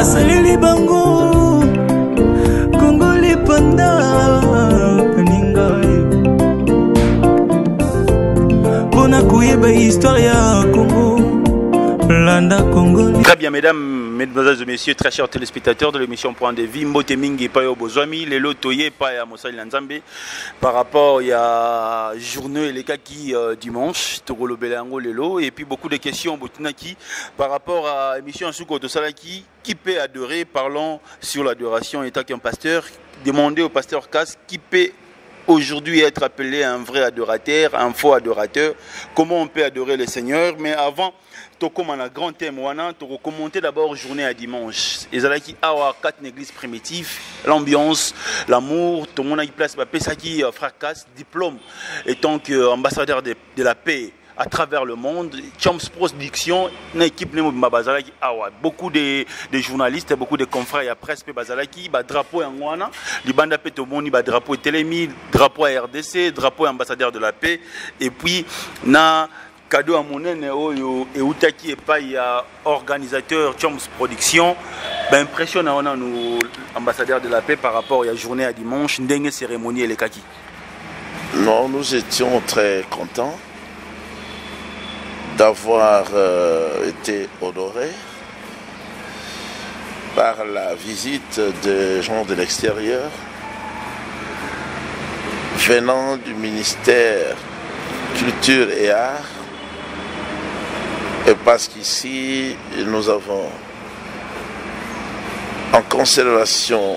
Asaleli bango kongo lipanda kaninga mpona koyeba histoire ya kongo landa kongo Très bien, mesdames, mesdemoiselles et messieurs, très chers téléspectateurs de l'émission Point de vie, Mbote Mingi Payo Bozwami, Lelo Toye Paya Lanzambe, par rapport il y a journée les cas qui euh, dimanche, Togolo Belango Lelo, et puis beaucoup de questions Botunaki par rapport à l'émission Souko Salaki, qui peut adorer, parlons sur l'adoration état qu'un pasteur, demandez au pasteur Cass qui peut aujourd'hui être appelé un vrai adorateur, un faux adorateur, comment on peut adorer le Seigneur, mais avant, tokoma na grand thème wana tokokommente d'abord journée à dimanche. Ezalaki awa quatre église primitive l'ambiance l'amour tomonaki place bapesaki uh, frère Cass diplôme étant que euh, ambassadeur de, de la paix à travers le monde Champs Production na équipe awa. Beaucoup de, de journalistes beaucoup de confrères ya presse bazalaki badrapeau yango wana libanda mpe tomoni badrapeau etelemi drapeau RDC drapeau ambassadeur de la paix. Et puis na cadeau ya monene oyo eutaki epai ya organisateur Choms Production. Baimpression na wana nu ambassadeur de la paix par rapport ya journée ya dimanche ndenge cérémonie elekaki Non, nous étions très contents d'avoir euh, été honorés par la visite de gens de l'extérieur venant du ministère Culture et Art parce qu'ici nous avons en conservation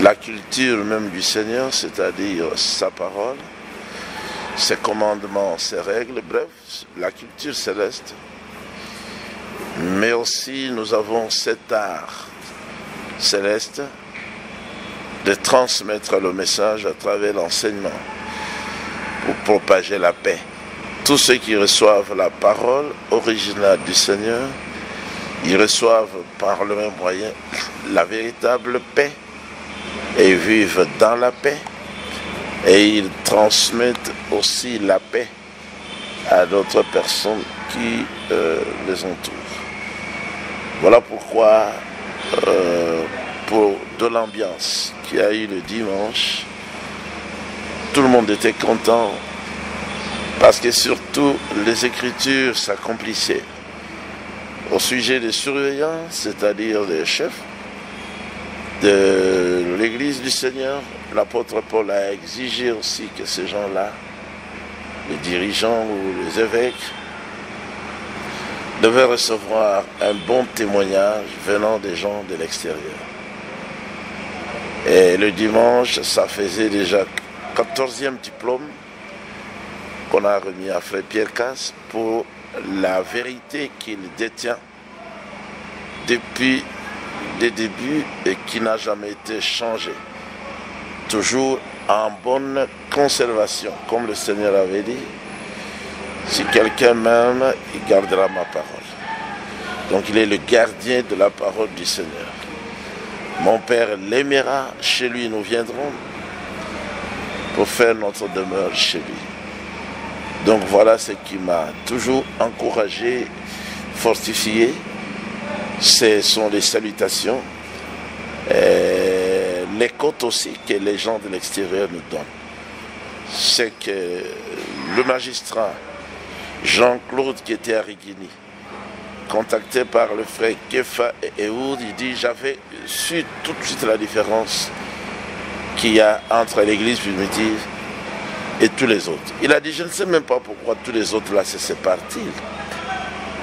la culture même du Seigneur, c'est-à-dire sa parole, ses commandements, ses règles, bref, la culture céleste. Mais aussi nous avons cet art céleste de transmettre le message à travers l'enseignement pour propager la paix. Tous ceux qui reçoivent la parole originale du Seigneur, ils reçoivent par le même moyen la véritable paix et vivent dans la paix et ils transmettent aussi la paix à d'autres personnes qui euh, les entourent. Voilà pourquoi euh, pour de l'ambiance qu'il y a eu le dimanche, tout le monde était content parce que surtout les écritures s'accomplissaient au sujet des surveillants, c'est-à-dire des chefs de l'Église du Seigneur. L'apôtre Paul a exigé aussi que ces gens-là, les dirigeants ou les évêques, devaient recevoir un bon témoignage venant des gens de l'extérieur. Et le dimanche, ça faisait déjà 14e diplôme qu'on a remis à Frère Pierre Casse pour la vérité qu'il détient depuis des débuts et qui n'a jamais été changé. Toujours en bonne conservation, comme le Seigneur avait dit. Si quelqu'un m'aime, il gardera ma parole. Donc il est le gardien de la parole du Seigneur. Mon Père l'aimera, chez lui nous viendrons pour faire notre demeure chez lui. Donc voilà ce qui m'a toujours encouragé, fortifié. Ce sont les salutations, et les côtes aussi que les gens de l'extérieur nous donnent. C'est que le magistrat Jean-Claude qui était à Rigini, contacté par le frère Kefa et Eoud, il dit j'avais su tout de suite la différence qu'il y a entre l'église primitive et tous les autres. Il a dit je ne sais même pas pourquoi tous les autres là se séparent-ils.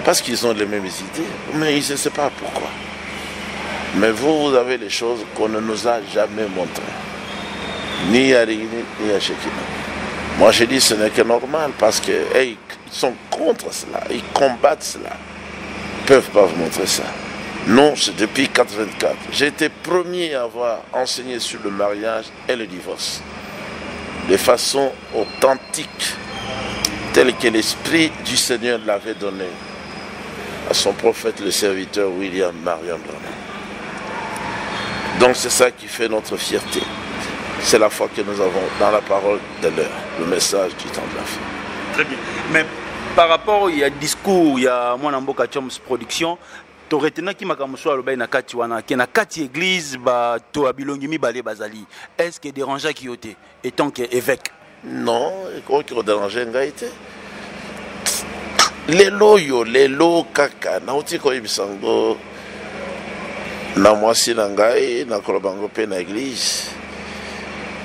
Parce qu'ils ont les mêmes idées, mais ils ne savent pas pourquoi. Mais vous, vous avez les choses qu'on ne nous a jamais montrées. Ni à Rigini, ni à Shekina. Moi, je dis ce n'est que normal parce qu'ils sont contre cela, ils combattent cela. peuvent pas vous montrer ça. Non, c'est depuis 84. J'ai été premier à avoir enseigné sur le mariage et le divorce. De façon authentique, telle que l'Esprit du Seigneur l'avait donné à son prophète, le serviteur William Marion. Donc c'est ça qui fait notre fierté. C'est la foi que nous avons dans la parole de l'heure, le message du temps de la fin. Très bien. Mais par rapport il y a discours il y a mboka Choms production toretenaki makambo so alobai na kati wana ke na kati église bato ya bilongi mibale bazali. Est ce que dérangeaki yo te étant que évêque? Non ekoki koderange ngai te. Lelo oyo lelo kaka nauti koyebisa ngo na mwasi na ngai nakoloba ngo mpe na église.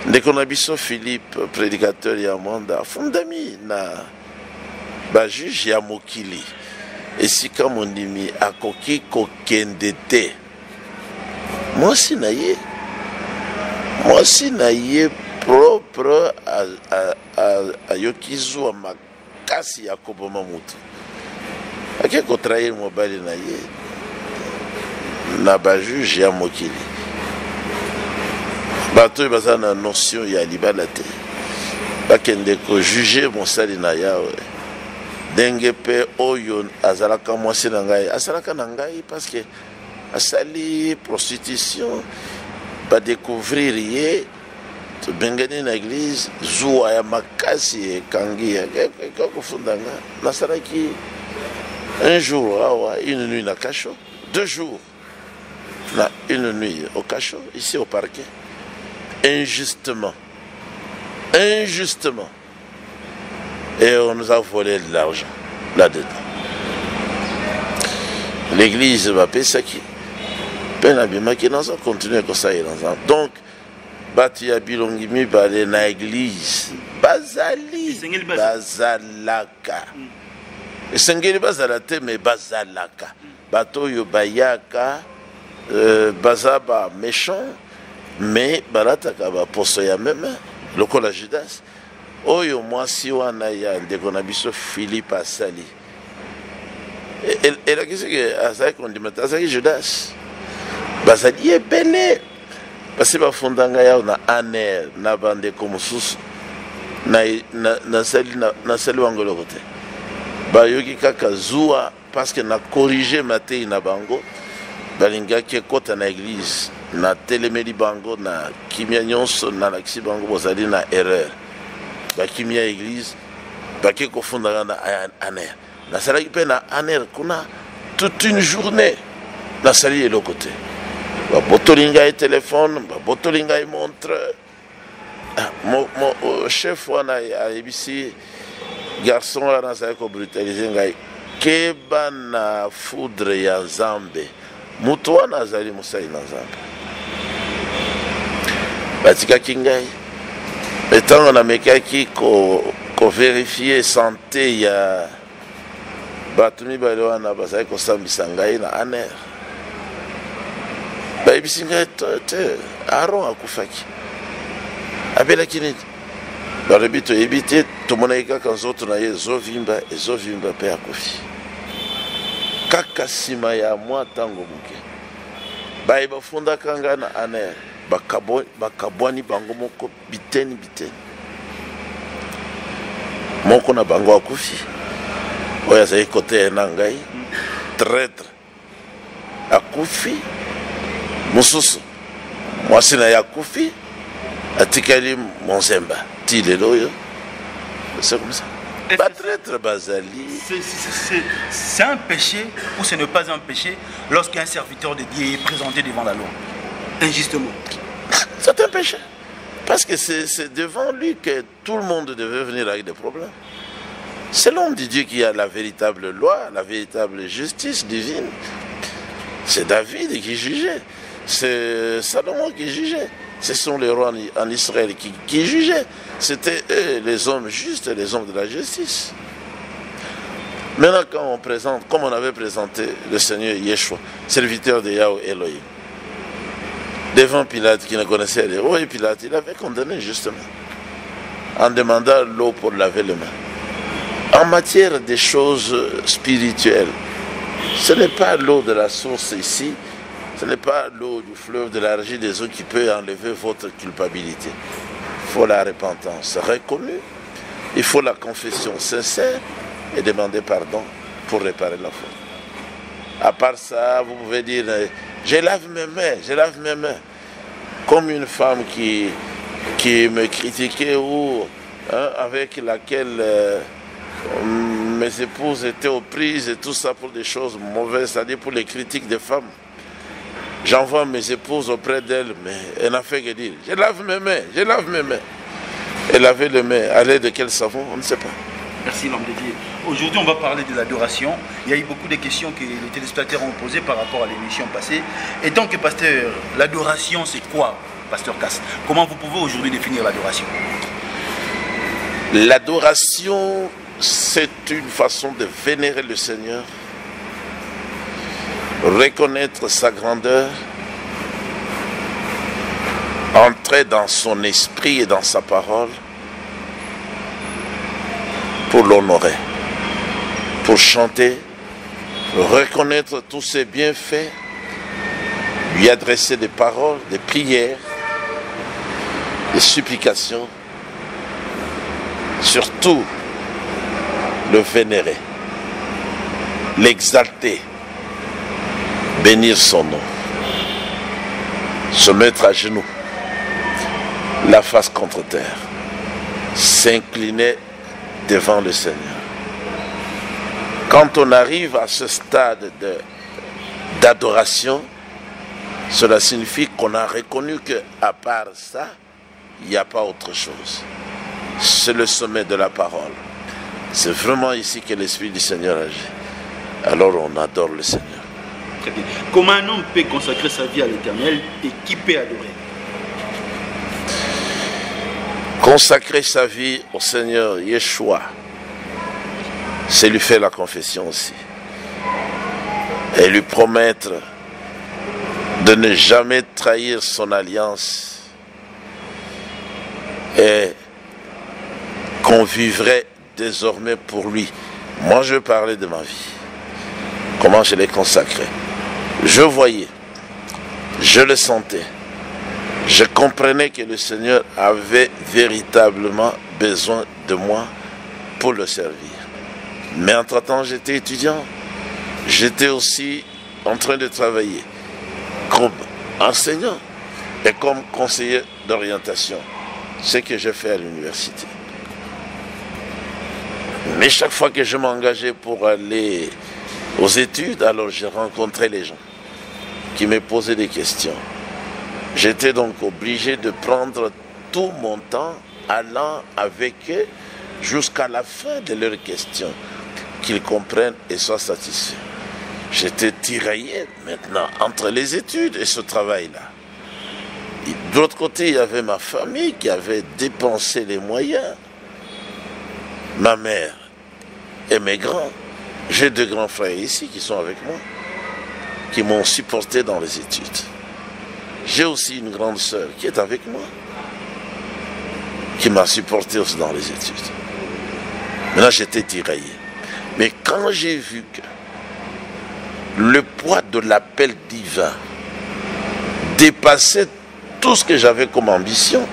Ndeko na biso philippe prédicateur ya mwanda afundami na bajuge ya mokili esika mondimi akoki kokende te. Mwasi na ye. Mwasi na ye propre ayoki zuwa makasi ya koboma motu. Ake kotrahir mobali na ye na bajuge ya mokili. Bato oyo baza na notion ya libala te. Bakende kojuge mosali na yawe ndenge mpe oyo azalaka mwasi na ngai asalaka na ngai parceke asali prostitution badécouvrir ye tobengani na église zuwa ya makasi ekangi eka kofunda nga. Nasalaki un jour awa une nuit na cachot deux jours na une nuit au cachot ici au parquet. Injustement. Injustement et on nous a volé de l'argent là-dedans. L'église va pesaki. Peine abimaki nazo continuer comme ça ensemble. Donc batu ya bilongi mibale na église bazali Esengeli bazala. bazalaka esengeli bazala te me bazalaka bato oyo bayaka euh, baza ba méchant me balataka baposo ya meme lokola judas oyo mwasi wana ya ndeko na biso philipe asali. E- e- elakisi ke azalaki kondima te azalaki judas. Bazali ebele basi bafunda ngai awa na aner na bandeko mosusu. Na- na- nasali na- nasali bango eloko te. Bayoki kaka zuwa parceke na korige matei na bango balingaki ekɔta na eglize natelemeli bango na kimia nyonso nalakisi bango bozali na erreur bakimi ya église bake kofundaka na a- aner. Nasalaki mpe na aner kuna toute une journée. Nasali eloko te. Babotoli ngai telefone babotoli ngai montre. Ah, mo, mo, o- chef wana ayebisi garçon wana azali kobrutalize ngai. Keba na foudre ya nzambe. Moto wana azali mosali na nzambe. Batikaki ngai ntango namekaki ko- koverifie sante ya bato mibale wana bazali kosambisa ngai na aner. Bayebisi ngai te aron akufaki. Abelaki nini? Balobi toyebi te tomonaki kaka nzoto na ye ezovimba ezovimba mpe akufi kaka nsima ya mwa ntango moke. Baye bafundaka ngai na aner bakabwani bango moko biteni biteni. Moko na bango akufi. Oyo azali kote na ngai traître. Akufi mosusu. Mwasi na ye akufi atikali monzemba. Ti lelo oyo. C'est comme ça. Batraître bazali. C'est un péché ou ce n'est pas un péché lorsqu'un serviteur de Dieu est présenté devant la loi. Injustement. c'est un péché. Parce que c'est devant lui que tout le monde devait venir avec des problèmes. C'est l'homme de Dieu qui a la véritable loi la véritable justice divine. C'est David qui jugeait. C'est Salomon qui jugeait. Ce sont les rois en- Israël qui, qui jugeaient. C'était eux les hommes justes les hommes de la justice. Maintenant, quand on présente, comme on avait présenté le Seigneur Yeshua, serviteur de Yahweh Elohim, devant Pilate qui ne connaissait rien, oui, Pilate, il avait condamné justement, en demandant l'eau pour laver les mains. En matière des choses spirituelles, Ce n'est pas l'eau de la source ici, ce n'est pas l'eau du fleuve de la régie des eaux qui peut enlever votre culpabilité. Il faut la repentance reconnue, il faut la confession sincère et demander pardon pour réparer la faute. À part ça, vous pouvez dire, euh, je lave mes mains, je lave mes mains. Comme une femme qui, qui me critiquait ou hein, avec laquelle euh, mes épouses étaient aux prises et tout ça pour des choses mauvaises, c'est-à-dire pour les critiques des femmes. J'envoie mes épouses auprès d'elle, mais elle n'a fait que dire, je lave mes mains, je lave mes mains. Elle avait les mains à l'aide de quel savon, on ne sait pas. Merci l'homme de Dieu. Aujourd'hui, on va parler de l'adoration. Il y a eu beaucoup de questions que les téléspectateurs ont posées par rapport à l'émission passée. Et que pasteur, l'adoration, c'est quoi, pasteur Cass? Comment vous pouvez aujourd'hui définir l'adoration? L'adoration, c'est une façon de vénérer le Seigneur, reconnaître sa grandeur, entrer dans son esprit et dans sa parole pour l'honorer, pour chanter, reconnaître tous ses bienfaits, lui adresser des paroles, des prières, des supplications, surtout le vénérer, l'exalter, bénir son nom, se mettre à genoux, la face contre terre, s'incliner devant le Seigneur. Quand on arrive à ce stade de- d'adoration, cela signifie qu'on a reconnu que à part ça, il n'y a pas autre chose. C'est le sommet de la parole. C'est vraiment ici que l'Esprit du Seigneur agit. Alors on adore le Seigneur. Très bien. Comment un homme peut consacrer sa vie à l'éternel et qui peut adorer? Consacrer sa vie au Seigneur Yeshua, c'est lui faire la confession aussi. Et lui promettre de ne jamais trahir son alliance et qu'on vivrait désormais pour lui. Moi, je parlais de ma vie. Comment je l'ai consacré. Je voyais, je le sentais je comprenais que le Seigneur avait véritablement besoin de moi pour le servir. Mais entre-temps, j'étais étudiant. J'étais aussi en train de travailler comme enseignant et comme conseiller d'orientation. Ce que j'ai fait à l'université. Mais chaque fois que je m'engageais pour aller aux études, alors j'ai rencontré les gens qui me posaient des questions. J'étais donc obligé de prendre tout mon temps allant avec eux jusqu'à la fin de leurs questions, qu'ils comprennent et soient satisfaits. J'étais tiraillé maintenant entre les études et ce travail-là. De l'autre côté, il y avait ma famille qui avait dépensé les moyens. Ma mère et mes grands. J'ai deux grands frères ici qui sont avec moi, qui m'ont supporté dans les études. J'ai aussi une grande sœur qui est avec moi, qui m'a supporté aussi dans les études. Maintenant, j'étais tiraillé. Mais quand j'ai vu que le poids de l'appel divin dépassait tout ce que j'avais comme ambition,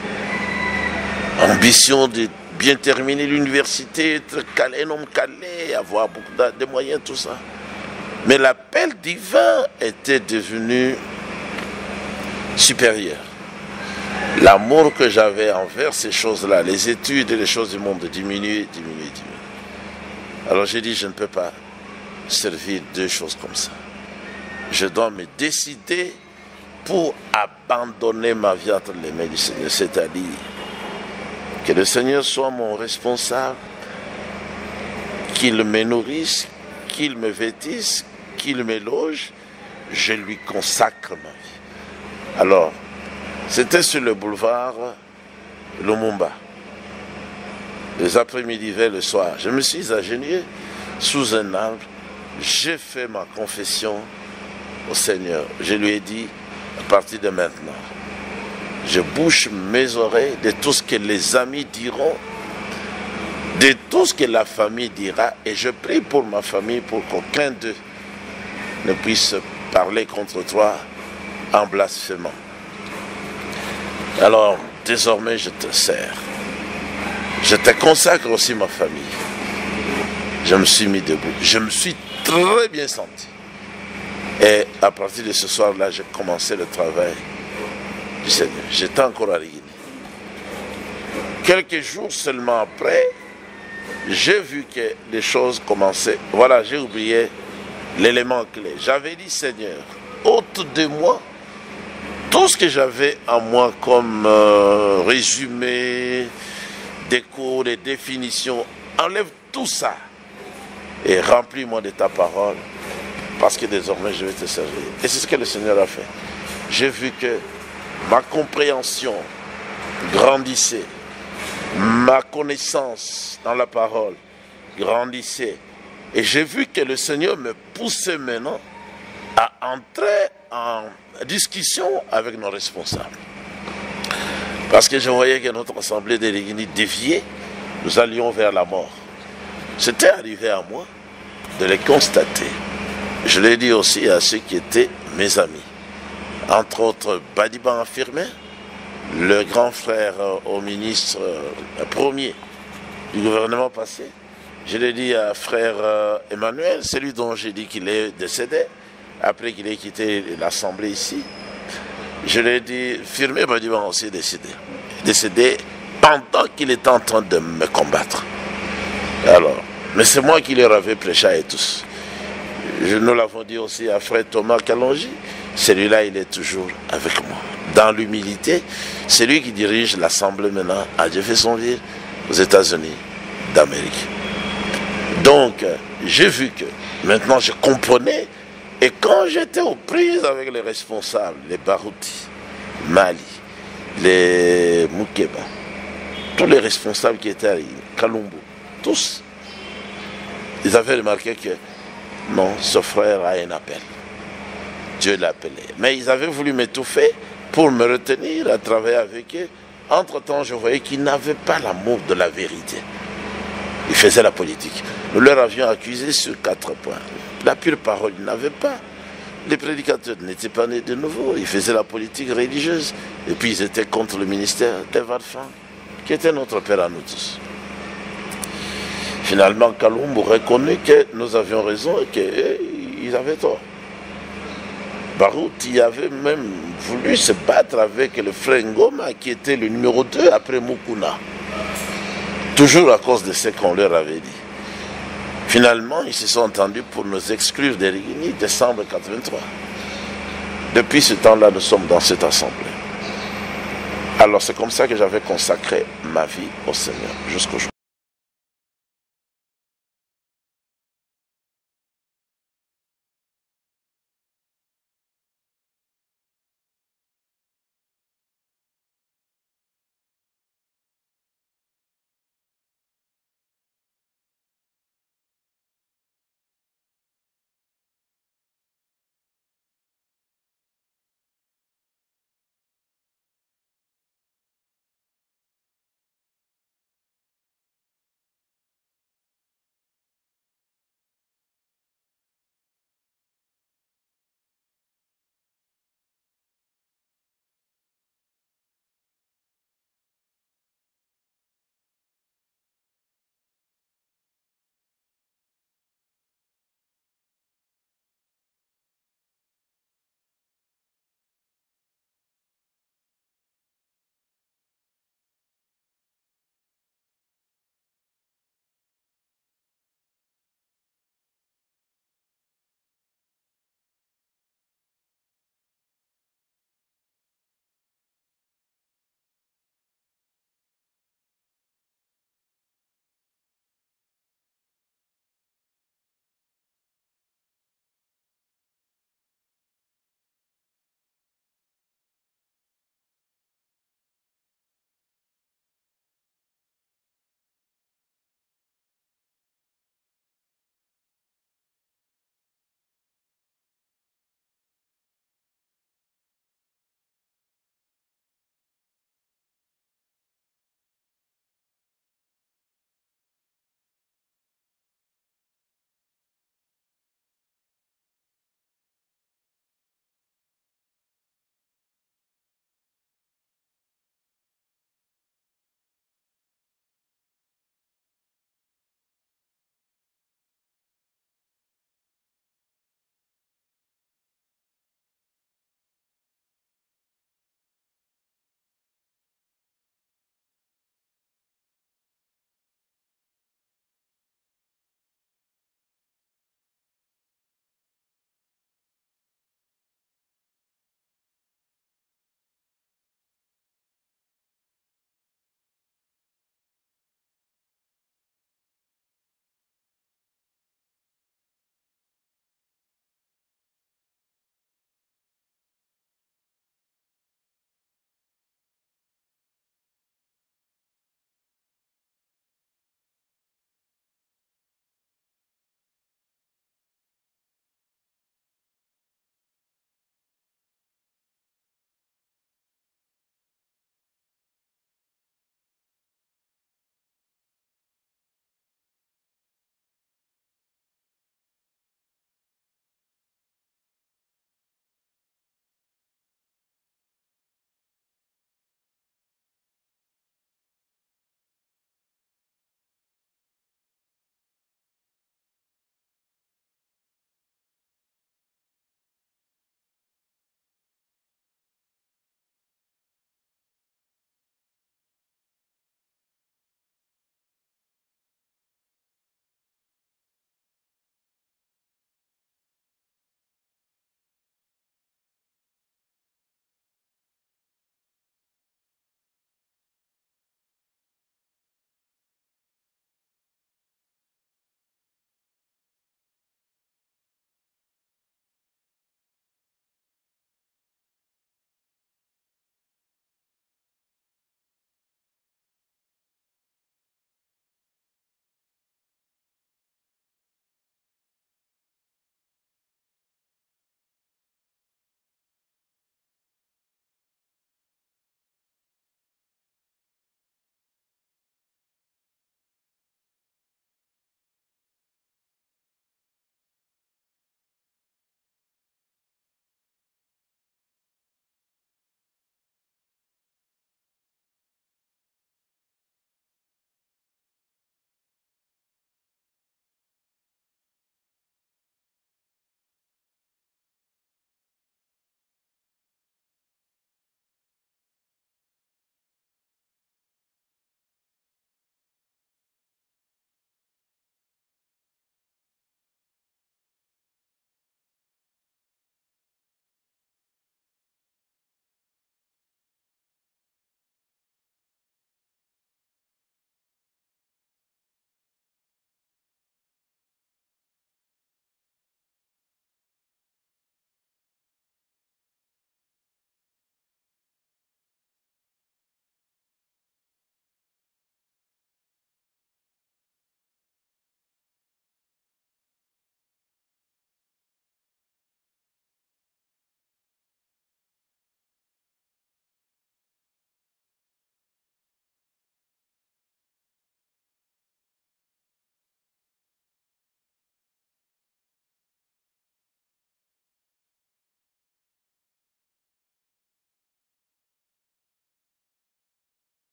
ambition de bien terminer l'université, être calé, homme calé, avoir beaucoup de moyens, tout ça. Mais l'appel divin était devenu supérieur. L'amour que j'avais envers ces choses-là, les études et les choses du monde diminuaient, diminuaient, diminuaient. Alors j'ai dit, je ne peux pas servir deux choses comme ça. Je dois me décider pour abandonner ma vie entre les mains du Seigneur, c'est-à-dire que le Seigneur soit mon responsable, qu'il me nourrisse, qu'il me vêtisse, qu'il me loge, je lui consacre ma vie. Alors, c'était sur le boulevard Lumumba. Les après-midi vers le soir, je me suis agenouillé sous un arbre, j'ai fait ma confession au Seigneur. Je lui ai dit, à partir de maintenant, je bouche mes oreilles de tout ce que les amis diront, de tout ce que la famille dira, et je prie pour ma famille pour qu'aucun d'eux ne puisse parler contre toi en blasphémant. Alors, désormais, je te sers. Je te consacre aussi ma famille. Je me suis mis debout. Je me suis très bien senti. Et à partir de ce soir-là, j'ai commencé le travail du Seigneur. J'étais encore à Guinée. Quelques jours seulement après, j'ai vu que les choses commençaient. Voilà, j'ai oublié l'élément clé. J'avais dit, Seigneur, ôte de moi tout ce que j'avais en moi comme euh, résumé, des cours, des définitions. Enlève tout ça et remplis-moi de ta parole parce que désormais je vais te servir. Et c'est ce que le Seigneur a fait. J'ai vu que ma compréhension grandissait, ma connaissance dans la parole grandissait. Et j'ai vu que le Seigneur me poussait maintenant à entrer en discussion avec nos responsables. Parce que je voyais que notre assemblée de l'Église déviée, nous allions vers la mort. C'était arrivé à moi de les constater. Je l'ai dit aussi à ceux qui étaient mes amis. Entre autres, Badiban affirmé, le grand frère euh, au ministre euh, premier du gouvernement passé. Je l'ai dit à frère euh, Emmanuel, celui dont j'ai dit qu'il est décédé, après qu'il ait quitté l'Assemblée ici. Je l'ai dit, Firmé Badiban aussi est décédé. Décédé pendant qu'il était en train de me combattre. Alors, mais c'est moi qui leur avais prêché à tous. Je, nous l'avons dit aussi à frère Thomas Kalonji. Celui-là, il est toujours avec moi. Dans l'humilité, c'est lui qui dirige l'Assemblée maintenant à Jeffersonville, aux États-Unis d'Amérique. Donc, j'ai vu que maintenant je comprenais. Et quand j'étais aux prises avec les responsables, les Barouti, Mali, les Moukeba, tous les responsables qui étaient à Kalumbu, tous, ils avaient remarqué que non, ce frère a un appel. Dieu l'a appelé. Mais ils avaient voulu m'étouffer pour me retenir à travailler avec eux. Entre-temps, je voyais qu'ils n'avaient pas l'amour de la vérité. Ils faisaient la politique. Nous leur avions accusé sur quatre points. La pure parole, ils n'avaient pas. Les prédicateurs n'étaient pas nés de nouveau. Ils faisaient la politique religieuse. Et puis ils étaient contre le ministère d'Evarfan, qui était notre père à nous tous. Finalement, Kalumbu reconnaît que nous avions raison et qu'ils avaient tort. Barout y avait même voulu se battre avec le frère Ngoma qui était le numéro 2 après Mukuna. Toujours à cause de ce qu'on leur avait dit. Finalement, ils se sont entendus pour nous exclure des réunions décembre 83. Depuis ce temps-là, nous sommes dans cette assemblée. Alors c'est comme ça que j'avais consacré ma vie au Seigneur jusqu'au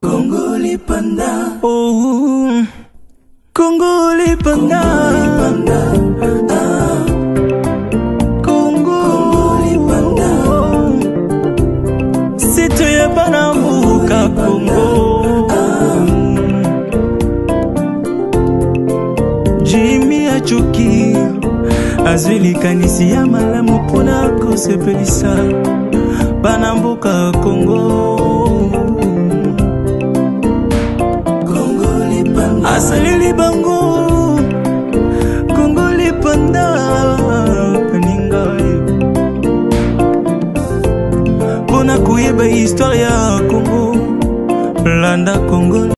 Congo les pandas. Oh, Congo les pandas. Congo. Les pandas. acuki azwi likanisi ya malamu mpona kosepelisa bana mboka kongo asaleli bango kongo lipanda peninga. Mpona koyeba histware ya kongo landa kongo